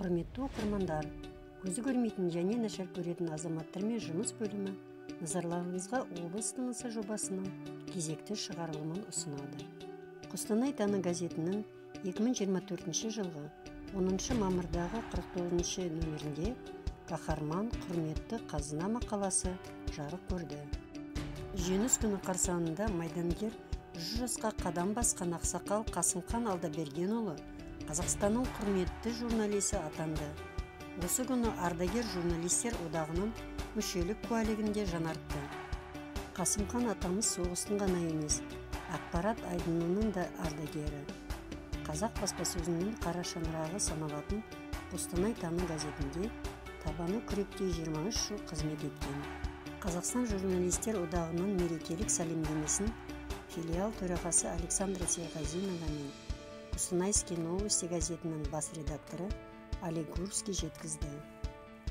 құрметті оқырмандар көзі көрмейтін және нашар көретін азаматтармен жұмыс бөлімі назарларыңызға облыс тынысы жобасының кезекті шығарылымын ұсынады. Қостанай таңы газетінің 2024 жылғы 10 мамырдағы 49 нөмірінде қаһарман құрметті қазына мақаласы жарық көрді. Жеңіс күні қарсаңында майдангер жүз жасқа қадам басқан ақсақал қасымхан алдабергенұлы қазақстанның құрметті журналисі атанды. Осы күні ардагер журналистер одағының мүшелік куәлігінде жаңартты қасымхан атамыз соғыстың ғана емес ақпарат айдынының да ардагері. Қазақ баспасөзінің қара шаңырағы саналатын қостанай таңы газетінде табаны күректей 23 жыл қызмет еткен. Қазақстан журналистер одағының мерекелік сәлемдемесін филиал төрағасы александра серғазинова мен қостанайские новости газетінің бас редакторы олег гурский жеткізді.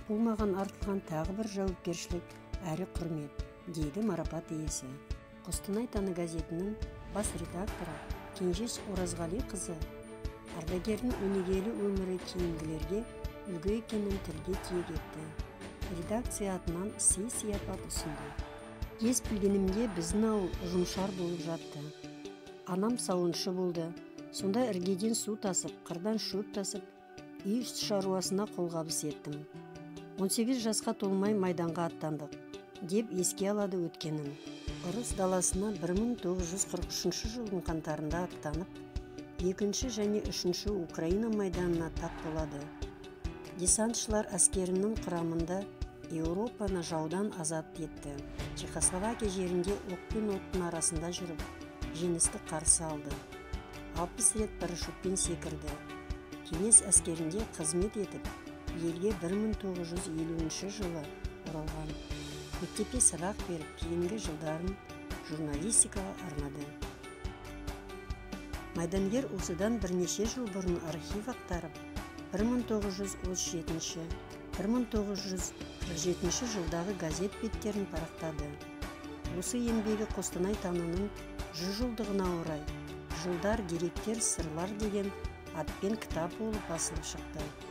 Бұл маған артылған тағы бір жауапкершілік әрі құрмет дейді марапат иесі. Қостанай таңы газетінің бас редакторы кенжеш оразғалиқызы ардагердің өнегелі өмірі кейінгілерге үлгі екенін тілге тиек етті. Редакция атынан сый сияпат ұсынды. Ес білгенімде біздің ауыл жұмшар болып жатты. Анам сауыншы болды. Сонда іргеден су тасып қырдан шөп тасып үй шаруасына қолғабыс еттім. 18 жасқа толмай майданға аттандық деп еске алады өткенін. Ұрыс даласына 1943 жылдың қаңтарында аттанып екінші және үшінші украина майданына тап болады. Десантшылар әскерінің құрамында еуропаны жаудан азат етті. Чехословакия жерінде оқ пен оттың арасында жүріп жеңісті қарсы алды. Алпыс рет парашютпен секірді. Кеңес әскерінде қызмет етіп елге 1950 жылы оралған. Мектепте сабақ беріп кейінгі жылдарын журналистикаға арнады. Майдангер осыдан бірнеше жыл бұрын архив ақтарып 1970-1947 жылдағы газет беттерін парақтады. Осы еңбегі қостанай таңының жүз жылдығына орай жылдар деректер сырлар деген атпен кітап болып басылып шықты